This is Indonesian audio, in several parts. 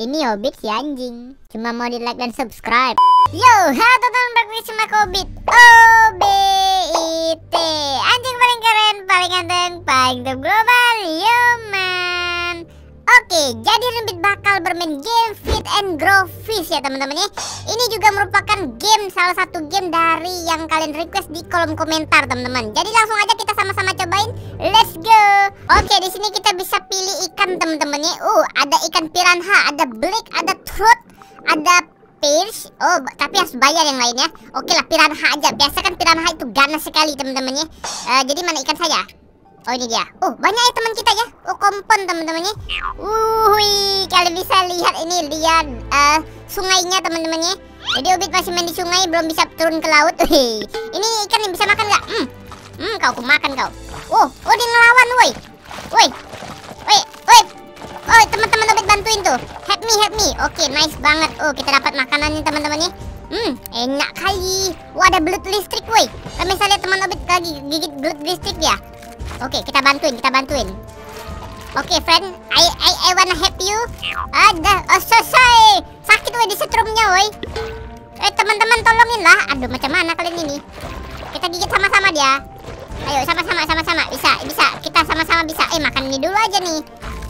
Ini Hobbit si anjing. Cuma mau di like dan subscribe. Yo, halo teman-teman balik sama Hobbit. O B I T. Anjing paling keren, paling ganteng, paling top global. Yo man. Oke, jadi Hobbit bakal bermain game Fit and Grow Fish ya teman-teman ya. Ini juga merupakan game salah satu game dari yang kalian request di kolom komentar teman-teman. Jadi langsung aja kita sama-sama cobain. Let's go. Oke, di sini kita bisa pilih ikan teman-teman ya. Uh, ada ikan piranha, ada black, ada trout, ada fish. Oh, tapi harus bayar yang lainnya. Oke lah, piranha aja. Biasa kan piranha itu ganas sekali teman-teman ya. Uh, jadi mana ikan saya? Oh ini dia. Oh banyak ya teman kita ya. Oh kompon teman-temannya. Wih kalian bisa lihat ini lihat uh, sungainya teman-temannya. Jadi Obit masih main di sungai belum bisa turun ke laut. Ini ikan yang bisa makan nggak? Hmm. Hmm kau aku makan kau. Oh oh dia ngelawan woi. Woi. Woi woi. Oh teman-teman Obit bantuin tuh. Help me help me. Oke nice banget. Oh kita dapat makanannya teman-temannya. Hmm, enak kali. Wah, ada belut listrik, woi. Kalian bisa lihat teman Obit lagi gigit belut listrik ya. Oke, kita bantuin, kita bantuin. Oke, friend, I I I wanna help you. Ada, oh selesai. Sakit woi di setrumnya, woi. Eh, teman-teman tolongin lah. Aduh, macam mana kalian ini? Kita gigit sama-sama dia. Ayo, sama-sama, sama-sama. Bisa, bisa. Kita sama-sama bisa. Eh, makan ini dulu aja nih.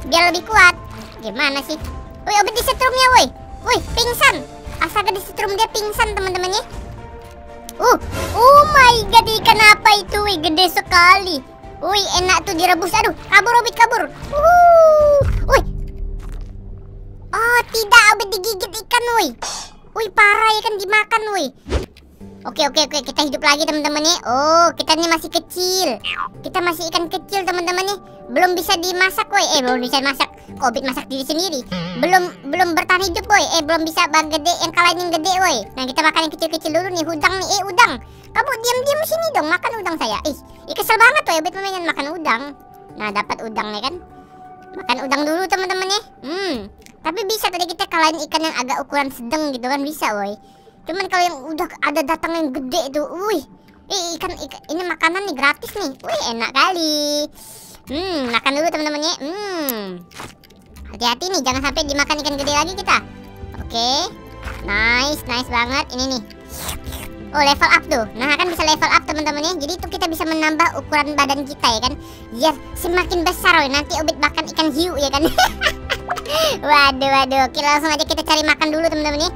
Biar lebih kuat. Gimana sih? Woi, obat di setrumnya, woi. Woi, pingsan. Astaga di setrum dia pingsan, teman-temannya. Uh, oh my god, ikan apa itu? Wih, gede sekali. Wih, enak tuh direbus. Aduh, kabur Obit, kabur. Uh, wih. Oh, tidak, Obit digigit ikan, wih. Wih, parah ikan dimakan, wih. Oke, oke, oke, kita hidup lagi teman-teman nih. Oh, kita ini masih kecil. Kita masih ikan kecil, teman-teman nih. Belum bisa dimasak, woi. Eh, belum bisa masak. Obit masak diri sendiri. Belum belum bertahan hidup, woi. Eh, belum bisa bang gede yang kalahin yang gede, woi. Nah, kita makan yang kecil-kecil dulu nih, udang nih. Eh, udang. Kamu diam-diam sini dong, makan udang saya. Ih, ih kesel banget tuh Obit mainan makan udang. Nah, dapat udang ya kan? Makan udang dulu, teman-teman ya. Hmm. Tapi bisa tadi kita kalahin ikan yang agak ukuran sedang gitu kan bisa, woi. Cuman kalau yang udah ada datang yang gede itu, wih. Eh, ikan, ikan ini makanan nih gratis nih. Wih, enak kali. Hmm, makan dulu teman-temannya. Hmm. Hati-hati nih, jangan sampai dimakan ikan gede lagi kita. Oke. Nice, nice banget. Ini nih. Oh, level up tuh. Nah, kan bisa level up teman-temannya. Jadi itu kita bisa menambah ukuran badan kita ya kan. Biar semakin besar woy. Nanti Obit makan ikan hiu ya kan. waduh, waduh. Oke, langsung aja kita cari makan dulu teman-temannya.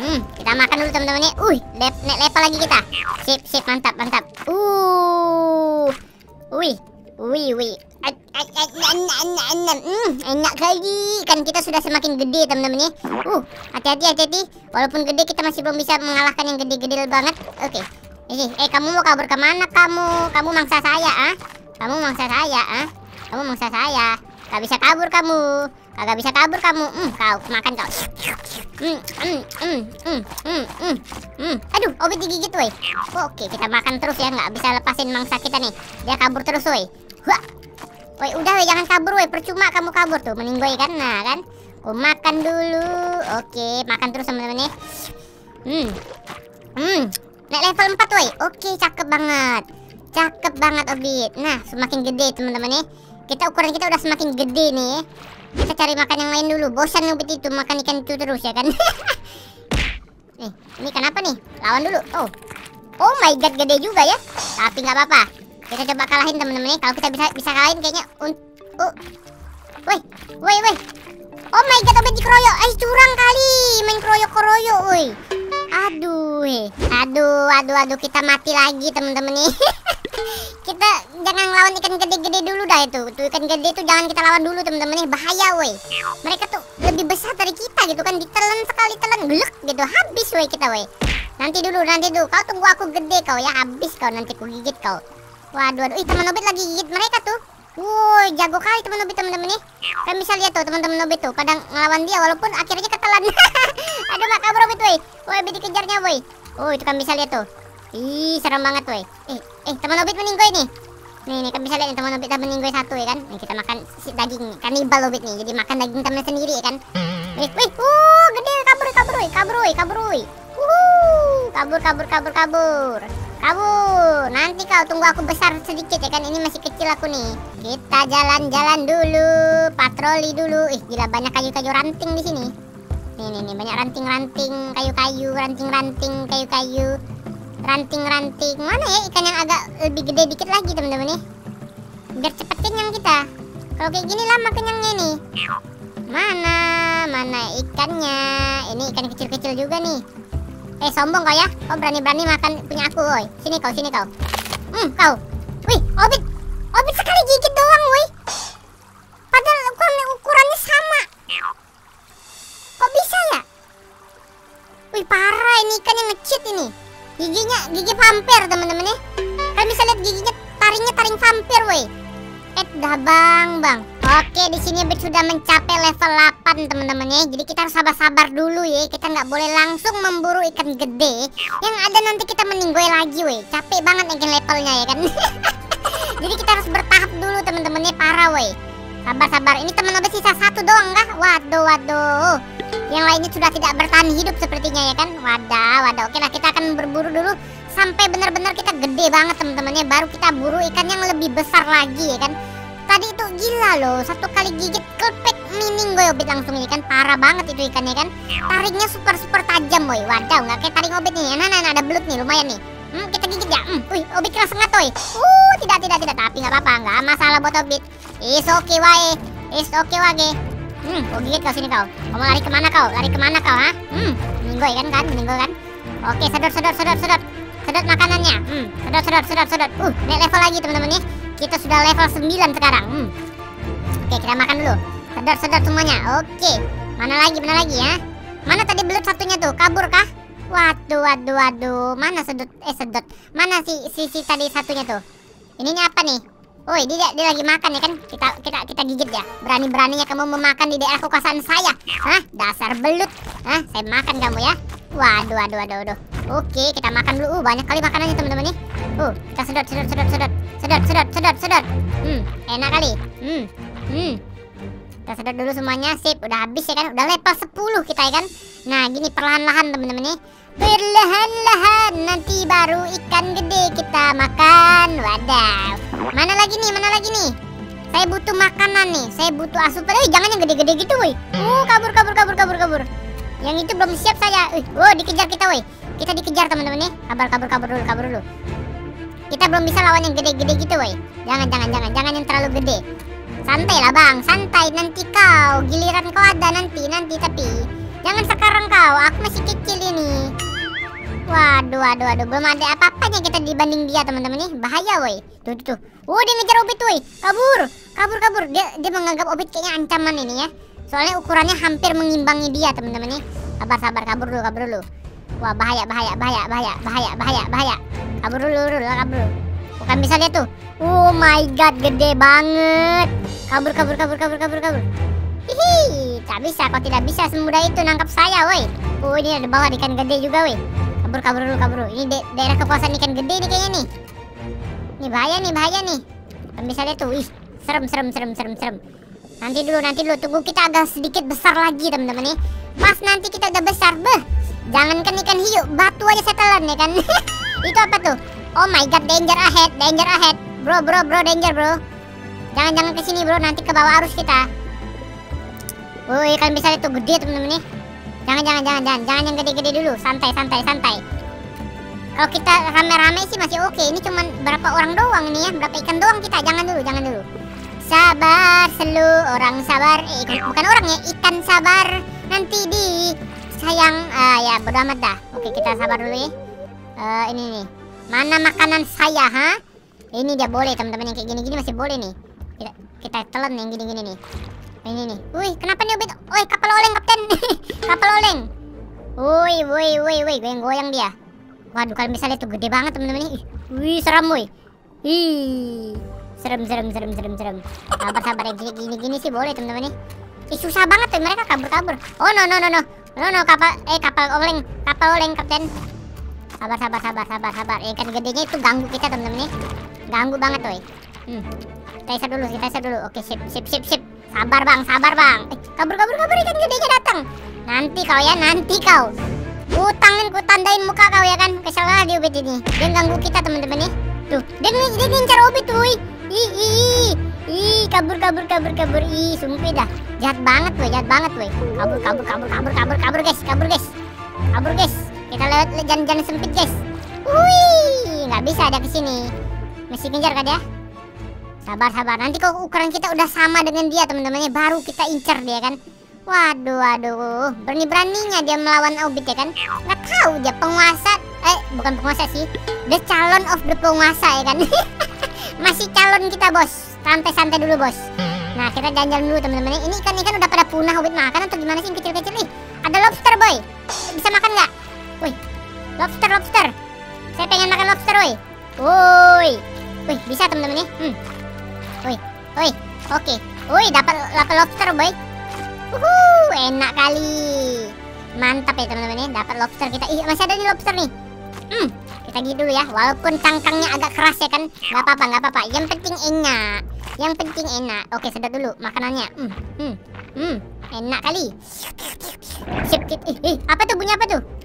Hmm, kita makan dulu teman-temannya. Uh, le level lagi kita. Sip, sip, mantap, mantap. Uh. Wih. Wih, wih. Hmm, enak kali. Kan kita sudah semakin gede, teman-teman ya. Uh, hati-hati, hati-hati. Walaupun gede, kita masih belum bisa mengalahkan yang gede-gede banget. Oke. Okay. Eh, kamu mau kabur ke mana kamu? Kamu mangsa saya, ah? Kamu mangsa saya, ah? Kamu mangsa saya. Gak bisa kabur kamu. Gak bisa kabur kamu. Hmm, kau makan kau. Hmm, hmm, hmm, hmm, hmm, hmm, hmm. Aduh, Obit digigit, woi. Oke, kita makan terus ya. Nggak bisa lepasin mangsa kita nih. Dia kabur terus, woi. Woi, udah woi, jangan kabur woi. Percuma kamu kabur tuh, meninggoy kan. Nah, kan. Aku makan dulu. Oke, makan terus teman-teman ya. Hmm. Hmm. Naik level 4 woi. Oke, cakep banget. Cakep banget Obit. Nah, semakin gede teman-teman ya. Kita ukuran kita udah semakin gede nih ya. Kita cari makan yang lain dulu. Bosan Obit itu makan ikan itu terus ya kan. nih, ini kenapa nih? Lawan dulu. Oh. Oh my god, gede juga ya. Tapi nggak apa-apa. Kita coba kalahin teman-teman Kalau kita bisa bisa kalahin kayaknya uh. Woi, woi, woi. Oh my god, Obet dikeroyok. Eh, curang kali main keroyok-keroyok, woi. Aduh, aduh, aduh, aduh, kita mati lagi teman-teman nih. kita jangan lawan ikan gede-gede dulu dah itu. Tuh ikan gede itu jangan kita lawan dulu teman-teman nih, bahaya, woi. Mereka tuh lebih besar dari kita gitu kan, ditelan sekali telan gelek gitu, habis woi kita, woi. Nanti dulu, nanti dulu. Kau tunggu aku gede kau ya, habis kau nanti ku gigit kau. Waduh, waduh. Ih, teman Nobit lagi gigit mereka tuh. Woi, jago kali teman Nobit teman-teman nih. Kalian bisa lihat tuh teman-teman Nobit tuh, kadang ngelawan dia walaupun akhirnya ketelan. Aduh, mak kabur Nobit, woi. Woi, Nobit dikejarnya, woi. Oh, itu kan bisa lihat tuh. Ih, serem banget, woi. Eh, eh, teman Nobit meninggoy nih. Nih, nih kan bisa lihat teman Nobit udah meninggoy satu ya kan. Nih, kita makan si daging kanibal Nobit nih. Jadi makan daging teman sendiri ya kan. Wih, wih, uh, gede kabur, kabur, woi, kabur, woi, kabur, woi. Kabur, kabur, kabur, kabur. Kabur nanti kau tunggu aku besar sedikit ya kan? Ini masih kecil aku nih. Kita jalan-jalan dulu patroli dulu. Ih gila banyak kayu-kayu ranting di sini. Nih nih nih banyak ranting-ranting kayu-kayu ranting-ranting kayu-kayu. Ranting-ranting. Mana ya ikan yang agak lebih gede dikit lagi teman-teman nih? Biar cepet kenyang kita. Kalau kayak gini lama kenyangnya nih mana? Mana ikannya? Ini ikan kecil-kecil juga nih Eh sombong kau ya? Kau berani-berani makan punya aku woi. Sini kau sini kau. Hmm kau. Wih Obit Obit sekali gigit doang woi. Padahal ukuran, ukurannya sama. Kok bisa ya? Wih parah ini ikan yang ngecit ini. Giginya gigi vampir teman-teman ya. Kalian bisa lihat giginya taringnya taring vampir woi. Eh dah bang bang. Oke di sini sudah mencapai level 8 teman-teman ya Jadi kita harus sabar-sabar dulu ya. Kita nggak boleh langsung memburu ikan gede. Yang ada nanti kita meninggoy lagi weh. Capek banget ikan levelnya ya kan? Jadi kita harus bertahap dulu teman-teman ya Parah weh. Sabar-sabar. Ini teman obat sisa satu doang kah? Waduh waduh. Yang lainnya sudah tidak bertahan hidup sepertinya ya kan? Wadah wadah. Oke lah kita akan berburu dulu Sampai benar-benar kita gede banget teman-teman ya Baru kita buru ikan yang lebih besar lagi ya kan? Tadi itu gila loh. Satu kali gigit kelpek mining gue obit langsung ini kan. Parah banget itu ikannya kan. Tariknya super super tajam boy. Wadaw nggak kayak tarik obit nih. Nah, nah, nah ada belut nih lumayan nih. Hmm, kita gigit ya. Hmm, wih obit keras banget toy uh tidak tidak tidak. Tapi nggak apa-apa nggak masalah buat obit is okay, wae. Is okay, wage hmm gue gigit kau sini kau. Kau mau lari ke mana kau? Lari ke mana kau ha? Hmm meninggoy kan kan? Meninggoy kan? Oke sedot sedot sedot sedot. Sedot makanannya. Hmm sedot sedot sedot sedot. Uh naik level lagi teman-teman nih. Kita sudah level 9 sekarang. Hmm. Oke, kita makan dulu. Sedot-sedot semuanya. Oke. Mana lagi? Mana lagi ya? Mana tadi belut satunya tuh? Kabur kah? Waduh, waduh, waduh. Mana sedot? Eh, sedot. Mana si si, si tadi satunya tuh? Ininya apa nih? Woi, dia, dia lagi makan ya kan? Kita kita kita gigit ya. Berani-beraninya kamu memakan di daerah kekuasaan saya. Hah? Dasar belut. Hah? Saya makan kamu ya. Waduh, waduh, waduh, waduh. Oke, kita makan dulu. Uh, banyak kali makanannya teman-teman nih. Uh, kita sedot, sedot, sedot, sedot. Sedot, sedot, sedot, sedot. Hmm, enak kali. Hmm, hmm. Kita sedot dulu semuanya. Sip, udah habis ya kan? Udah level 10 kita ya kan? Nah, gini perlahan-lahan teman-teman nih. Perlahan-lahan nanti baru ikan gede kita makan. Wadaw. Mana lagi nih? Mana lagi nih? Saya butuh makanan nih. Saya butuh asupan. Eh, jangan yang gede-gede gitu, woi. Uh, kabur, kabur, kabur, kabur, kabur. Yang itu belum siap saya. Uh, dikejar kita, woi. Kita dikejar teman-teman nih. Kabur, kabur, kabur dulu, kabur dulu. Kita belum bisa lawan yang gede-gede gitu, woi. Jangan, jangan, jangan, jangan yang terlalu gede. Santai lah, Bang. Santai. Nanti kau giliran kau ada nanti, nanti tapi jangan sekarang kau. Aku masih kecil ini. Waduh, waduh, waduh. Belum ada apa-apanya kita dibanding dia, teman-teman nih. Bahaya, woi. Tuh, tuh, tuh. Oh, dia ngejar Obit, woi. Kabur. Kabur, kabur. Dia dia menganggap Obit kayaknya ancaman ini ya. Soalnya ukurannya hampir mengimbangi dia, teman-teman nih. Sabar, sabar. Kabur dulu, kabur dulu. Wah, bahaya, bahaya, bahaya, bahaya, bahaya, bahaya, bahaya. Kabur dulu, dulu, kabur. Bukan bisa lihat tuh. Oh my god, gede banget. Kabur, kabur, kabur, kabur, kabur, kabur. Hihi, tak bisa, kau tidak bisa semudah itu nangkap saya, woi. Oh, ini ada bawah ikan gede juga, woi. Kabur, kabur dulu, kabur. Ini da daerah kekuasaan ikan gede nih kayaknya nih. Ini bahaya nih, bahaya nih. Kau bisa lihat tuh, ih, serem, serem, serem, serem, serem. Nanti dulu, nanti dulu. Tunggu kita agak sedikit besar lagi, teman-teman nih. Pas nanti kita udah besar, beh. Jangankan ikan hiu, batu aja saya telan ya kan. Itu apa tuh? Oh my god, danger ahead, danger ahead. Bro, bro, bro, danger, bro. Jangan jangan ke sini, bro. Nanti ke bawah arus kita. Woi, kalian bisa lihat tuh gede, teman-teman nih. Jangan jangan jangan jangan jangan yang gede-gede dulu. Santai, santai, santai. Kalau kita rame-rame sih masih oke. Ini cuman berapa orang doang ini ya? Berapa ikan doang kita? Jangan dulu, jangan dulu. Sabar, selu orang sabar. Eh, bukan orang ya, ikan sabar. Nanti di sayang uh, ya bodo amat dah. Oke, kita sabar dulu ya. Uh, ini nih. Mana makanan saya, ha? Ini dia boleh, teman-teman yang kayak gini-gini masih boleh nih. Kita kita telan yang gini-gini nih. Ini nih. Wih, kenapa nih Ubit? Woi, kapal oleng, kapten. kapal oleng. Woi, woi, woi, woi, goyang-goyang dia. Waduh, kalian bisa lihat gede banget, teman-teman. Wih, seram, woi. Ih. Serem, serem, serem, serem, serem. Sabar, sabar yang gini-gini sih boleh, teman-teman nih. Ih, susah banget tuh mereka kabur-kabur. Oh, no, no, no, no. No, no, kapal, eh, kapal oleng. Kapal oleng, kapten. Sabar, sabar, sabar, sabar, sabar. Ikan gedenya itu ganggu kita, teman-teman nih. Ganggu banget, woi. Hmm. Kita isap dulu, kita isap dulu. Oke, sip, sip, sip, sip. Sabar bang, sabar bang. Eh, kabur, kabur, kabur ikan gedenya datang. Nanti kau ya, nanti kau. Utangin ku tandain muka kau ya kan. Kesel lagi Ubit ini. Dia ganggu kita teman-teman nih. Tuh, dia, dia ngincar Ubit tuh. Ih, ih, ih, ih, kabur, kabur, kabur, kabur. Ih, sumpah dah. Jahat banget woi, jahat banget woi. Kabur, kabur, kabur, kabur, kabur, kabur guys, kabur guys. Kabur guys. Kita lewat jalan-jalan sempit guys. Wih, nggak bisa ada ke sini. Mesti kejar kan ya? Sabar, sabar. Nanti kok ukuran kita udah sama dengan dia teman-temannya, baru kita incer dia kan. Waduh, waduh, berani-beraninya dia melawan Obit ya kan? Nggak tahu dia penguasa, eh bukan penguasa sih, dia calon of the penguasa ya kan? Masih calon kita bos, santai-santai dulu bos. Nah kita jalan-jalan dulu teman-teman. Ini ikan-ikan udah pada punah Obit makan atau gimana sih kecil-kecil nih? Ada lobster boy, bisa makan lobster lobster. Saya pengen makan lobster woi. Woi, wih bisa teman-teman nih. Hmm. Woi, woi, oke. Woi dapat dapat lobster boy. Uhuh, enak kali. Mantap ya teman-teman ya, dapat lobster kita. Ih, masih ada nih lobster nih. Hmm, kita gitu dulu ya. Walaupun cangkangnya agak keras ya kan, nggak apa-apa, nggak apa-apa. Yang penting enak. Yang penting enak. Oke, sedot dulu makanannya. Hmm, hmm, hmm, enak kali. Sip. Ih, ih, apa tuh bunyi apa tuh?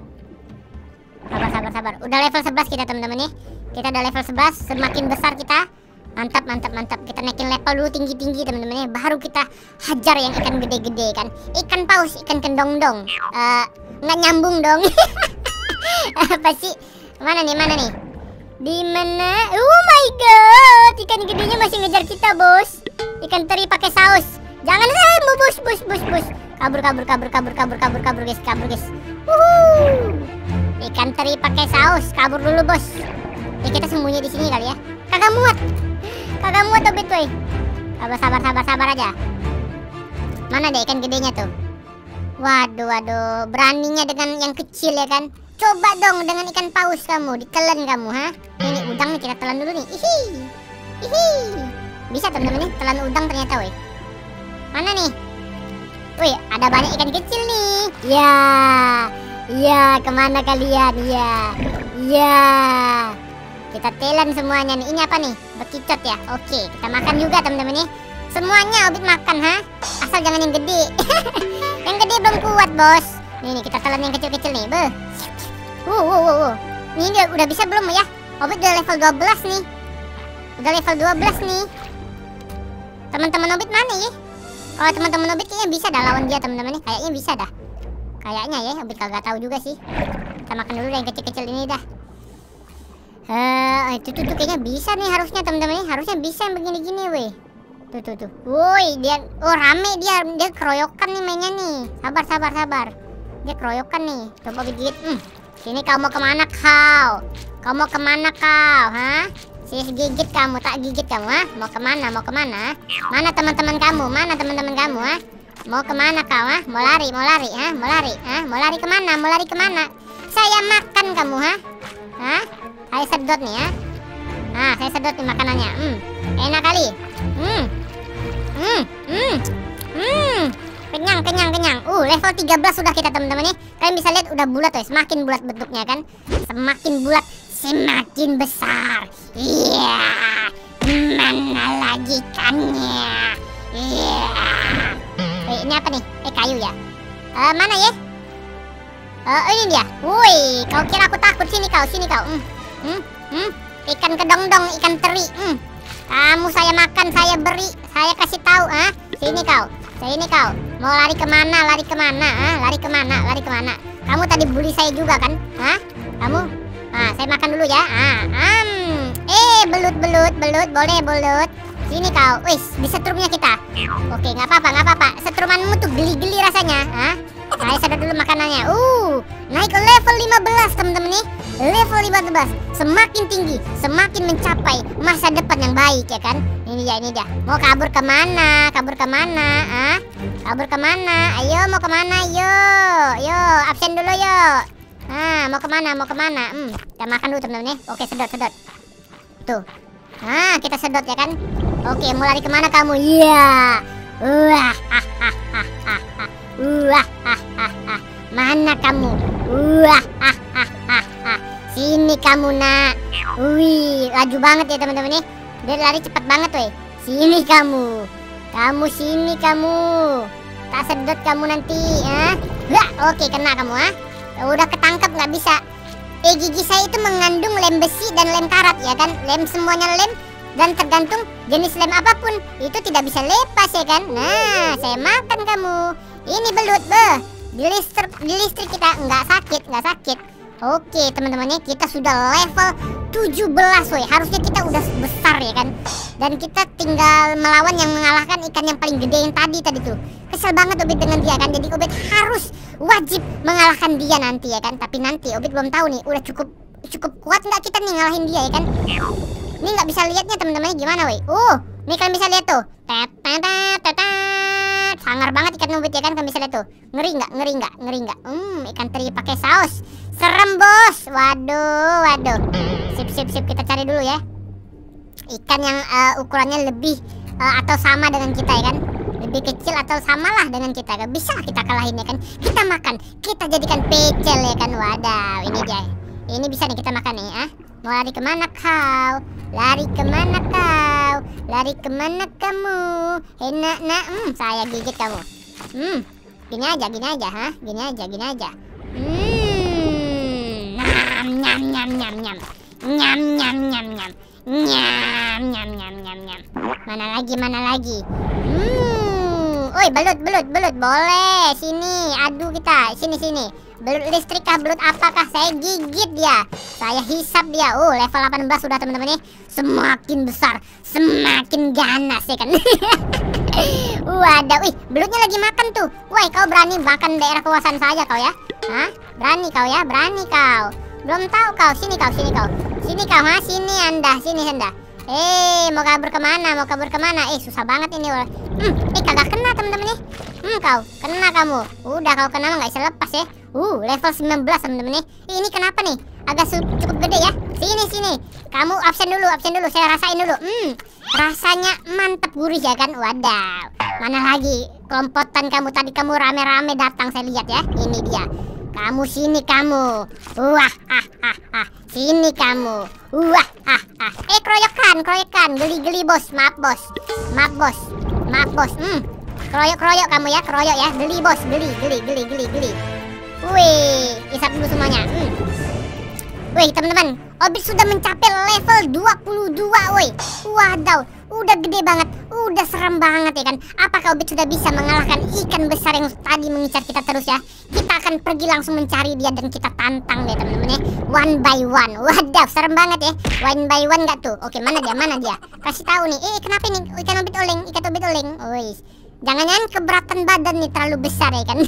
Sabar, sabar, sabar. Udah level 11 kita teman-teman ya. Kita udah level 11, semakin besar kita Mantap, mantap, mantap. Kita naikin level dulu tinggi-tinggi teman-teman ya. Baru kita hajar yang ikan gede-gede kan. Ikan paus, ikan kendong-dong. Uh, nggak nyambung dong. Apa sih? Mana nih, mana nih? Di mana? Oh my god, ikan gedenya masih ngejar kita, bos. Ikan teri pakai saus. Jangan saya eh, bos, bos, bos, bos. Kabur, kabur, kabur, kabur, kabur, kabur, kabur, guys, kabur, guys. Wuhu. Ikan teri pakai saus, kabur dulu, bos. Ya kita sembunyi di sini kali ya. Kagak muat. Kagak muat tuh woi. Sabar sabar sabar sabar aja. Mana deh ikan gedenya tuh? Waduh waduh, beraninya dengan yang kecil ya kan? Coba dong dengan ikan paus kamu, ditelan kamu, ha? Ini udang nih kita telan dulu nih. Ihi. Ihi. Bisa teman-teman nih, telan udang ternyata, woi. Mana nih? Wih, ada banyak ikan kecil nih. Ya. Ya, ke mana kalian? Ya. Ya. Kita telan semuanya nih. Ini apa nih? Bekicot ya. Oke, kita makan juga teman-teman nih. Semuanya Obit makan ha. Asal jangan yang gede. yang gede belum kuat, Bos. Nih nih kita telan yang kecil-kecil nih. Beh. Uh, uh, uh, uh. Ini dia udah bisa belum ya? Obit udah level 12 nih. Udah level 12 nih. Teman-teman Obit mana ya? Kalau teman-teman Obit kayaknya bisa dah lawan dia teman-teman nih. Kayaknya bisa dah. Kayaknya ya, Obit kagak tahu juga sih. Kita makan dulu yang kecil-kecil ini dah. Eh, itu tuh, tuh kayaknya bisa nih harusnya teman-teman harusnya bisa yang begini-gini weh. Tuh tuh tuh. Woi, dia oh rame dia dia keroyokan nih mainnya nih. Sabar sabar sabar. Dia keroyokan nih. Coba gigit. Hmm. Sini kau mau ke mana kau? Kau mau ke mana kau? Hah? Si gigit kamu tak gigit kamu ha? Mau ke mana? Mau ke mana? Mana teman-teman kamu? Mana teman-teman kamu ha? Mau ke mana kau ha? Mau lari? Mau lari? Ha? Mau lari? Ha? Mau lari ke mana? Mau lari ke mana? Saya makan kamu ha? Hah? Saya sedot nih ya. Nah, saya sedot nih makanannya. Hmm, enak kali. Hmm, hmm, hmm, hmm. Kenyang, kenyang, kenyang. Uh, level 13 sudah kita teman-teman nih. Kalian bisa lihat udah bulat guys. Semakin bulat bentuknya kan. Semakin bulat, semakin besar. Iya. Yeah. Mana lagi ikannya? Iya. Yeah. Ini apa nih? Eh, kayu ya. Uh, mana ya? Uh, ini dia. Woi, kau kira aku takut sini kau, sini kau. Hmm. Hmm? Hmm? Ikan kedong-dong, ikan teri. Hmm. Kamu saya makan, saya beri, saya kasih tahu, ah. Sini kau, sini kau. Mau lari ke mana? Lari ke mana? Ah, lari ke mana? Lari ke mana? Kamu tadi bully saya juga kan? Ah, kamu? Ah, saya makan dulu ya. Ah, um. Eh, belut, belut, belut, boleh belut. Sini kau, wis, disetrumnya kita. Oke, nggak apa-apa, nggak apa-apa. Setrumanmu tuh geli-geli rasanya, ah. Saya sadar dulu makanannya. Uh, naik ke level 15 teman-teman nih. Level 15 semakin tinggi, semakin mencapai masa depan yang baik ya kan? Ini dia, ini dia. Mau kabur ke mana? Kabur ke mana? Ah? Kabur ke mana? Ayo mau ke mana? Yo, yo, absen dulu yo. Ah, mau ke mana? Mau ke mana? Hmm, kita makan dulu teman-teman nih. Oke, sedot, sedot. Tuh. Ah, kita sedot ya kan? Oke, mau lari ke mana kamu? Iya. Wah, ah, ah, ah, ah, ah. Wah, ah, ah, ah. Mana kamu? Wah, ah, ah, ah, ah. Sini kamu, nak. Wih, laju banget ya teman-teman nih. Dia lari cepat banget, weh. Sini kamu. Kamu sini kamu. Tak sedot kamu nanti. Wah, oke kena kamu, ah. udah ketangkep nggak bisa gigi saya itu mengandung lem besi dan lem karat ya kan? Lem semuanya lem dan tergantung jenis lem apa pun. Itu tidak bisa lepas ya kan? Nah saya makan kamu. Ini belut beh di listrik di listrik kita. Nggak sakit nggak sakit. Oke teman-temannya kita sudah level 17 woi. Harusnya kita udah besar ya kan? Dan kita tinggal melawan yang mengalahkan ikan yang paling gede yang tadi tadi tuh. Kesel banget Obit dengan dia kan? Jadi Obit harus wajib mengalahkan dia nanti ya kan? Tapi nanti Obit belum tahu nih udah cukup cukup kuat nggak kita nih ngalahin dia ya kan? Ini nggak bisa lihatnya teman-temannya gimana woi? Uh nih kalian bisa lihat tuh. Tet tet tet sangar banget ikan Obit ya kan? Kalian bisa lihat tuh. Ngeri nggak? Ngeri nggak? Ngeri nggak? Hmm ikan teri pakai saus. Serem bos. Waduh waduh. Sip sip sip. Kita cari dulu ya. Ikan yang uh, ukurannya lebih uh, atau sama dengan kita ya kan? Lebih kecil atau samalah dengan kita. Kan bisa kita kalahin ya kan? Kita makan. Kita jadikan pecel ya kan? Wadaw ini dia. Ini bisa nih kita makan nih ah. Mau lari ke mana kau? Lari ke mana kau kau Lari ke mana kamu? Enak nak. Hmm, Saya gigit kamu. Hmm Gini aja gini aja ha? Gini aja gini aja. Hmm Nyam nyam nyam nyam. Nyam nyam nyam nyam. Nyam nyam nyam nyam nyam. Mana lagi mana lagi? Hmm Oi belut belut belut. Boleh Sini. Adu kita. Sini sini. Belut listrik belut apakah? Saya gigit dia. Saya hisap dia. Oh, level 18 sudah teman-teman nih. Semakin besar, semakin ganas ya kan. Waduh, wih, belutnya lagi makan tuh. Woi, kau berani makan daerah kekuasaan saja kau ya? Hah? Berani kau ya? Berani kau. Belum tahu kau. Sini kau, sini kau. Sini kau, ha? Sini anda, sini anda. Eh, mau kabur ke mana? Mau kabur ke mana? Eh, susah banget ini. Hmm, eh kagak kena teman-teman nih. Hmm, kau kena kamu. Udah kau kena nggak bisa lepas ya. Uh, level 19 teman-teman nih. Ini kenapa nih? Agak cukup gede ya. Sini sini. Kamu absen dulu, absen dulu. Saya rasain dulu. Hmm, rasanya mantep gurih ya kan? Wadaw. Mana lagi kelompotan kamu tadi kamu rame-rame datang saya lihat ya. Ini dia. Kamu sini kamu. Wah, ah, ah, ah. Sini kamu. Wah, ah, ah. Eh, keroyokan, keroyokan. Geli-geli, bos. Maaf, bos. Maaf, bos. Maaf, bos. Hmm. Keroyok-keroyok kamu ya, keroyok ya. Geli, bos. Geli, geli, geli, geli, geli. Wih, isap dulu semuanya. Hmm. Wih, teman-teman. Obit sudah mencapai level 22, woi. Wadaw, udah gede banget, udah serem banget ya kan. Apakah Obit sudah bisa mengalahkan ikan besar yang tadi mengincar kita terus ya? Kita akan pergi langsung mencari dia dan kita tantang deh teman-teman ya. One by one. Wadaw, serem banget ya. One by one gak tuh? Oke, mana dia? Mana dia? Kasih tahu nih. Eh, kenapa nih ikan Obit oleng? Ikan Obit oleng. Wih. Jangan-jangan keberatan badan nih terlalu besar ya kan.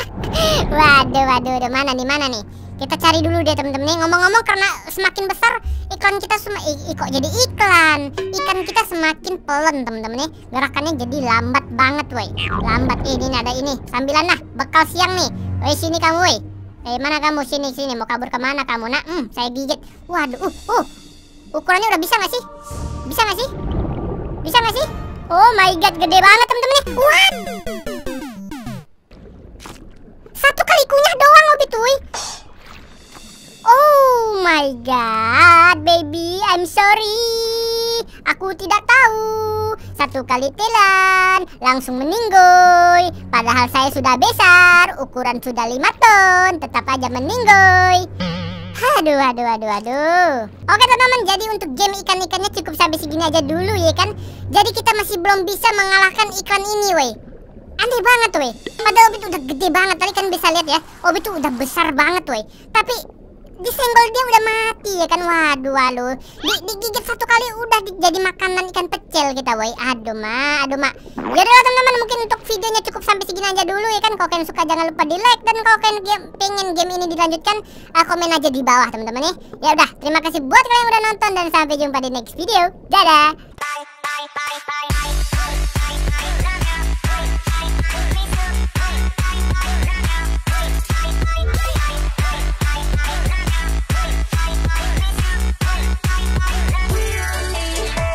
waduh, waduh, waduh, mana nih? Mana nih? Kita cari dulu deh temen-temen Ngomong-ngomong karena semakin besar iklan kita semua kok jadi iklan. Ikan kita semakin pelan temen-temen nih. Gerakannya jadi lambat banget woi. Lambat ini ada ini. Sambilan lah bekal siang nih. Woi sini kamu woi. Eh mana kamu sini sini mau kabur ke mana kamu nak? Hmm saya gigit. Waduh uh uh. Ukurannya udah bisa nggak sih? Bisa nggak sih? Bisa nggak sih? Oh my god gede banget temen-temen nih. What? Satu kali kunyah doang Obi tuh. Oh my god, baby, I'm sorry. Aku tidak tahu. Satu kali telan, langsung meninggoy. Padahal saya sudah besar, ukuran sudah lima ton, tetap aja meninggoy. Aduh, aduh, aduh, aduh. Oke teman-teman, jadi untuk game ikan-ikannya cukup sampai segini aja dulu ya kan. Jadi kita masih belum bisa mengalahkan ikan ini, weh. Aneh banget, weh. Padahal Obi udah gede banget. Tadi kan bisa lihat ya. Obi tuh udah besar banget, weh. Tapi disenggol dia udah mati ya kan? Waduh waduh. Di, digigit satu kali udah di, jadi makanan ikan pecel kita boy. Aduh ma aduh ma. Ya udah teman-teman mungkin untuk videonya cukup sampai segini aja dulu ya kan? Kalau kalian suka jangan lupa di like dan kalau kalian game, pengen game ini dilanjutkan uh, komen aja di bawah teman-teman ya. Ya udah terima kasih buat kalian yang udah nonton dan sampai jumpa di next video. Dadah